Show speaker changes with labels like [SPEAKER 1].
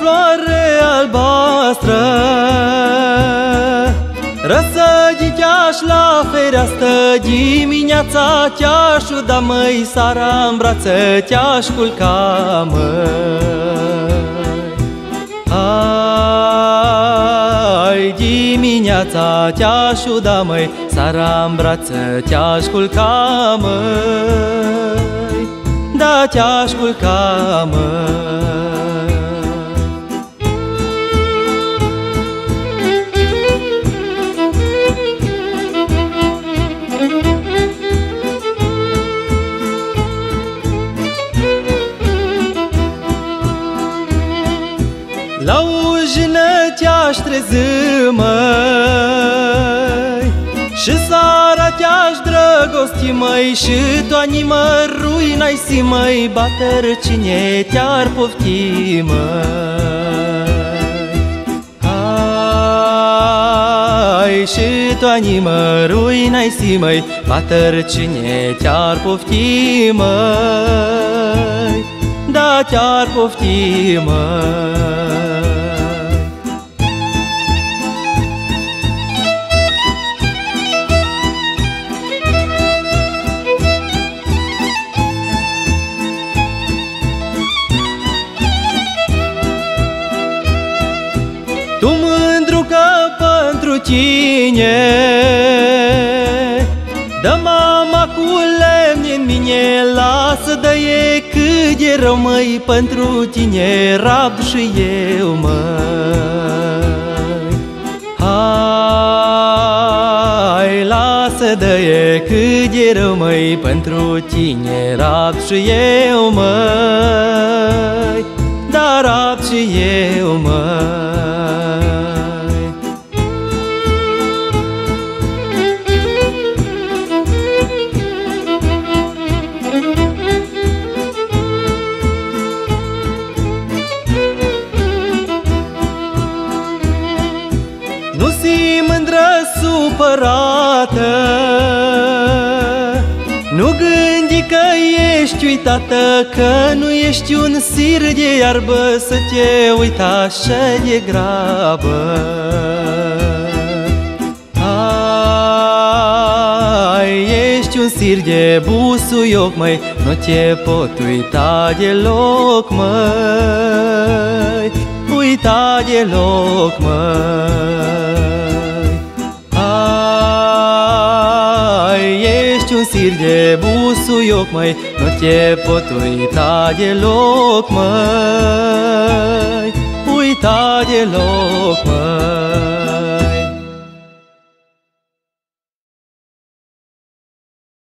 [SPEAKER 1] floare albastră. Răsăditeaș la fereastră Dimineața te-aș da măi Sara în brață te-aș culca măi Hai dimineața te-aș da măi Sara în brață te-aș culca măi Da te-aș culca măi La ujină te-aș trezi, măi Și sara te-aș drăgosti, măi Și tu animărui n-ai si, măi Bater cine te-ar pofti, măi. Hai și tu animărui n-ai si, măi Bater cine te-ar pofti, măi. Da te-ar pofti, măi pentru tine. Dă mama cu lemn în mine Lasă de e cât de rău măi Pentru tine rab și eu măi. Hai, lasă de e cât de rău măi Pentru tine rab și eu măi. Dar rab și eu măi supărată Nu gândi că ești uitată Că nu ești un sir de iarbă Să te uita așa de grabă. Ai, ești un sir de busuioc, măi Nu te pot uita deloc, măi. Uita deloc, măi ești un sir de busuioc, măi Nu te pot uita deloc, măi. Uita deloc, măi